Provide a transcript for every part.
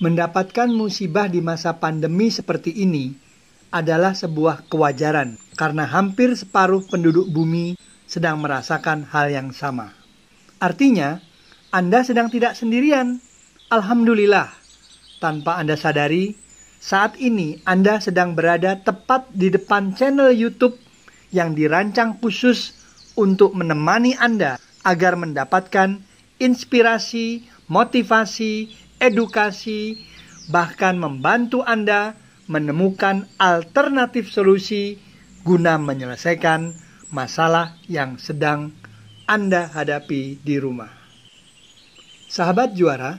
Mendapatkan musibah di masa pandemi seperti ini adalah sebuah kewajaran karena hampir separuh penduduk bumi sedang merasakan hal yang sama. Artinya, Anda sedang tidak sendirian. Alhamdulillah, tanpa Anda sadari, saat ini Anda sedang berada tepat di depan channel YouTube yang dirancang khusus untuk menemani Anda agar mendapatkan inspirasi, motivasi, edukasi, bahkan membantu Anda menemukan alternatif solusi guna menyelesaikan masalah yang sedang Anda hadapi di rumah. Sahabat juara,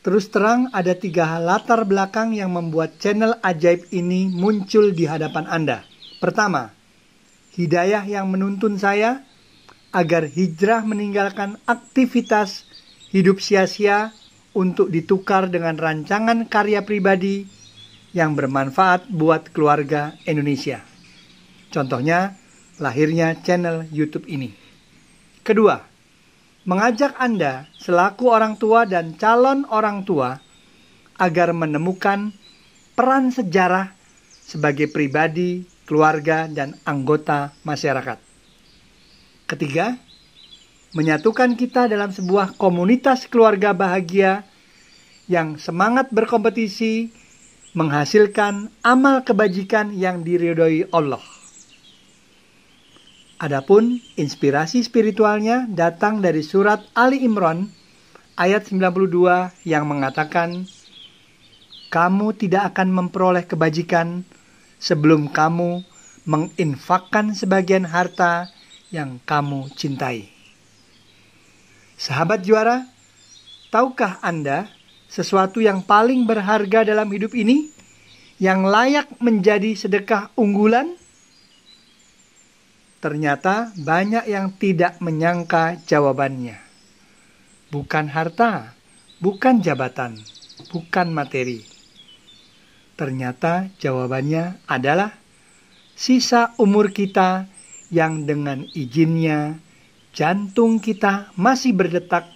Terus terang ada tiga latar belakang yang membuat channel ajaib ini muncul di hadapan Anda. Pertama, hidayah yang menuntun saya agar hijrah meninggalkan aktivitas hidup sia-sia untuk ditukar dengan rancangan karya pribadi yang bermanfaat buat keluarga Indonesia. Contohnya, lahirnya channel YouTube ini. Kedua, mengajak Anda selaku orang tua dan calon orang tua agar menemukan peran sejarah sebagai pribadi, keluarga, dan anggota masyarakat. Ketiga, menyatukan kita dalam sebuah komunitas keluarga bahagia yang semangat berkompetisi menghasilkan amal kebajikan yang diridhoi Allah. Adapun inspirasi spiritualnya datang dari surat Ali Imran ayat 92 yang mengatakan kamu tidak akan memperoleh kebajikan sebelum kamu menginfakkan sebagian harta yang kamu cintai. Sahabat juara, tahukah Anda sesuatu yang paling berharga dalam hidup ini yang layak menjadi sedekah unggulan? Ternyata banyak yang tidak menyangka jawabannya. Bukan harta, bukan jabatan, bukan materi. Ternyata jawabannya adalah sisa umur kita yang dengan izinnya jantung kita masih berdetak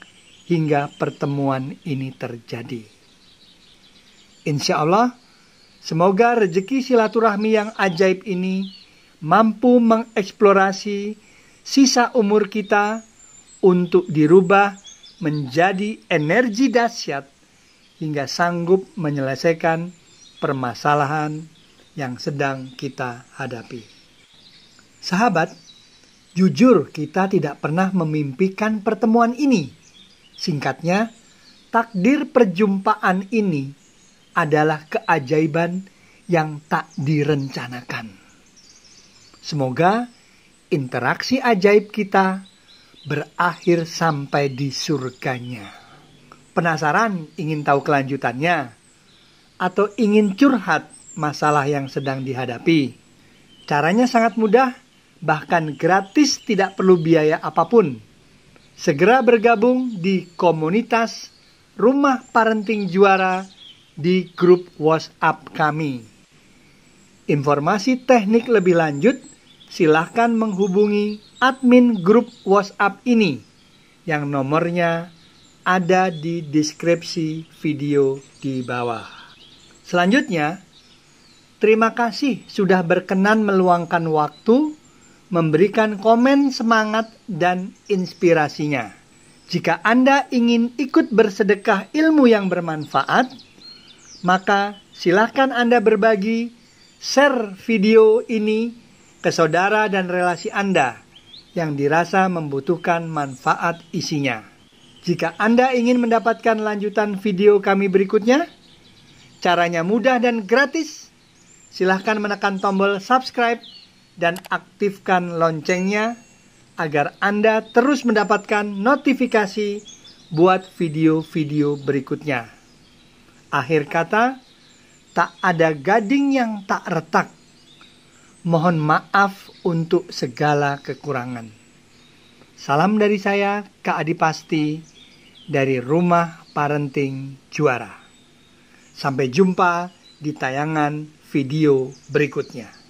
hingga pertemuan ini terjadi. Insya Allah, semoga rezeki silaturahmi yang ajaib ini mampu mengeksplorasi sisa umur kita untuk dirubah menjadi energi dahsyat hingga sanggup menyelesaikan permasalahan yang sedang kita hadapi. Sahabat, jujur kita tidak pernah memimpikan pertemuan ini. Singkatnya, takdir perjumpaan ini adalah keajaiban yang tak direncanakan. Semoga interaksi ajaib kita berakhir sampai di surganya. Penasaran ingin tahu kelanjutannya? Atau ingin curhat masalah yang sedang dihadapi? Caranya sangat mudah, bahkan gratis tidak perlu biaya apa pun. Segera bergabung di komunitas Rumah Parenting Juara di grup WhatsApp kami. Informasi teknik lebih lanjut silahkan menghubungi admin grup WhatsApp ini yang nomornya ada di deskripsi video di bawah. Selanjutnya, terima kasih sudah berkenan meluangkan waktu memberikan komen semangat dan inspirasinya. Jika Anda ingin ikut bersedekah ilmu yang bermanfaat, maka silahkan Anda berbagi, share video ini ke saudara dan relasi Anda yang dirasa membutuhkan manfaat isinya. Jika Anda ingin mendapatkan lanjutan video kami berikutnya, caranya mudah dan gratis. Silahkan menekan tombol subscribe dan aktifkan loncengnya agar Anda terus mendapatkan notifikasi buat video-video berikutnya. Akhir kata, tak ada gading yang tak retak Mohon maaf untuk segala kekurangan. Salam dari saya, Kak Adi Pasti, dari Rumah Parenting Juara. Sampai jumpa di tayangan video berikutnya.